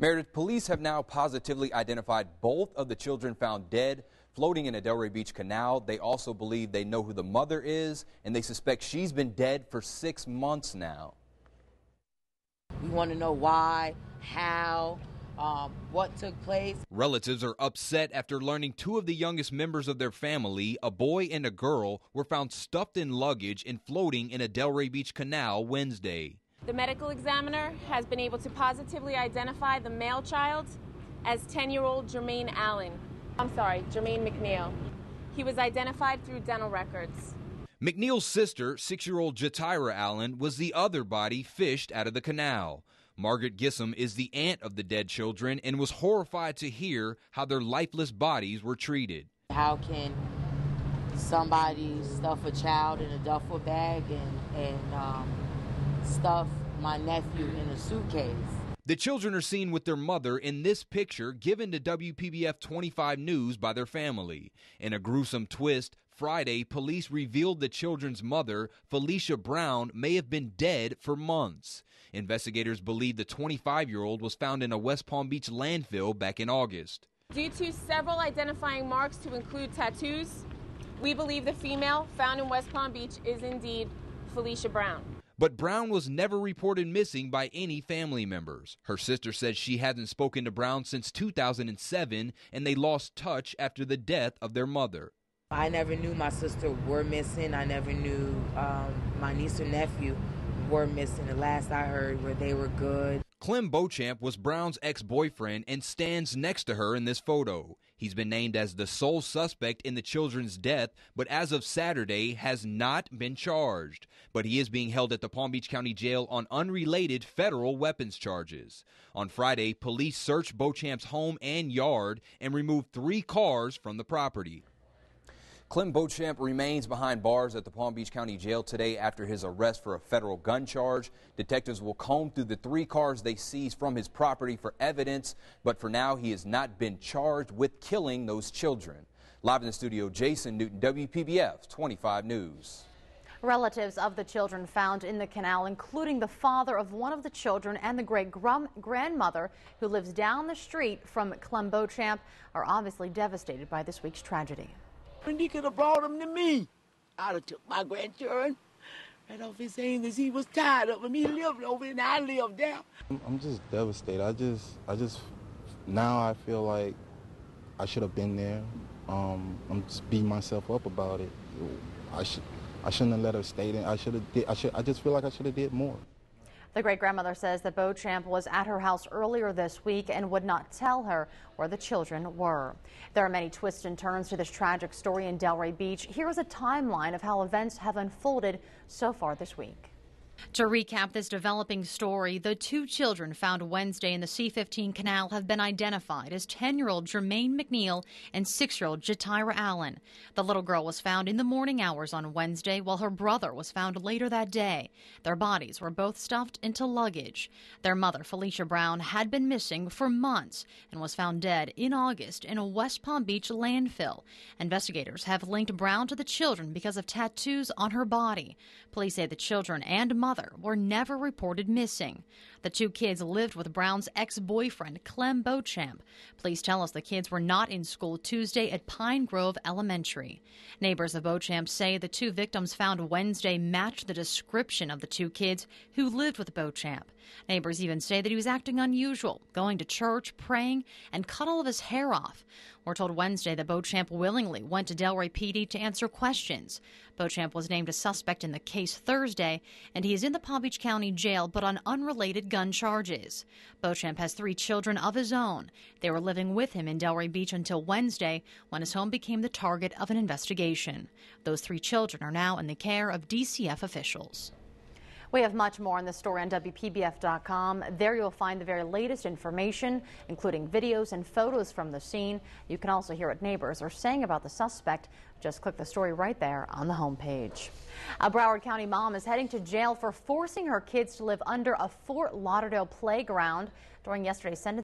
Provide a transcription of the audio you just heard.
Meredith, police have now positively identified both of the children found dead floating in a Delray Beach canal. They also believe they know who the mother is, and they suspect she's been dead for six months now. We want to know why, how, um, what took place. Relatives are upset after learning two of the youngest members of their family, a boy and a girl, were found stuffed in luggage and floating in a Delray Beach canal Wednesday. The medical examiner has been able to positively identify the male child as 10 year old Jermaine Allen. I'm sorry, Jermaine McNeil. He was identified through dental records. McNeil's sister, six year old Jatira Allen, was the other body fished out of the canal. Margaret Gissam is the aunt of the dead children and was horrified to hear how their lifeless bodies were treated. How can somebody stuff a child in a duffel bag and, and um, stuff my nephew in a suitcase? The children are seen with their mother in this picture given to WPBF 25 News by their family. In a gruesome twist, Friday, police revealed the children's mother, Felicia Brown, may have been dead for months. Investigators believe the 25 year old was found in a West Palm Beach landfill back in August. Due to several identifying marks to include tattoos, we believe the female found in West Palm Beach is indeed Felicia Brown. But Brown was never reported missing by any family members. Her sister says she hasn't spoken to Brown since 2007 and they lost touch after the death of their mother. I never knew my sister were missing. I never knew um, my niece or nephew were missing. The last I heard were they were good. Clem Beauchamp was Brown's ex boyfriend and stands next to her in this photo. He's been named as the sole suspect in the children's death, but as of Saturday has not been charged. But he is being held at the Palm Beach County Jail on unrelated federal weapons charges. On Friday, police searched Beauchamp's home and yard and removed three cars from the property. Clem Beauchamp remains behind bars at the Palm Beach County Jail today after his arrest for a federal gun charge. Detectives will comb through the three cars they seized from his property for evidence, but for now he has not been charged with killing those children. Live in the studio, Jason Newton, WPBF 25 News. Relatives of the children found in the canal, including the father of one of the children and the great grandmother who lives down the street from Clem Beauchamp, are obviously devastated by this week's tragedy. And he could have brought them to me. I'd have took my grandchildren right off his hands as he was tired of them. He lived over and I lived there. I'm just devastated. I just, I just, now I feel like I should have been there. Um, I'm just beating myself up about it. I should, I shouldn't have let her stay there. I should have did. I should. I just feel like I should have did more. The great grandmother says that Beauchamp was at her house earlier this week and would not tell her where the children were. There are many twists and turns to this tragic story in Delray Beach. Here is a timeline of how events have unfolded so far this week. To recap this developing story, the two children found Wednesday in the C-15 canal have been identified as 10-year-old Jermaine McNeil and 6-year-old Jatira Allen. The little girl was found in the morning hours on Wednesday, while her brother was found later that day. Their bodies were both stuffed into luggage. Their mother, Felicia Brown, had been missing for months and was found dead in August in a West Palm Beach landfill. Investigators have linked Brown to the children because of tattoos on her body. Police say the children and mother mother were never reported missing. The two kids lived with Brown's ex boyfriend, Clem Beauchamp. Police tell us the kids were not in school Tuesday at Pine Grove Elementary. Neighbors of Beauchamp say the two victims found Wednesday matched the description of the two kids who lived with Beauchamp. Neighbors even say that he was acting unusual, going to church, praying, and cut all of his hair off. We're told Wednesday that Beauchamp willingly went to Delray PD to answer questions. Beauchamp was named a suspect in the case Thursday, and he is in the Palm Beach County Jail but on unrelated gun charges. Beauchamp has three children of his own. They were living with him in Delray Beach until Wednesday when his home became the target of an investigation. Those three children are now in the care of DCF officials. We have much more on the story on WPBF.com. There you'll find the very latest information, including videos and photos from the scene. You can also hear what neighbors are saying about the suspect. Just click the story right there on the homepage. A Broward County mom is heading to jail for forcing her kids to live under a Fort Lauderdale playground during yesterday's sentence.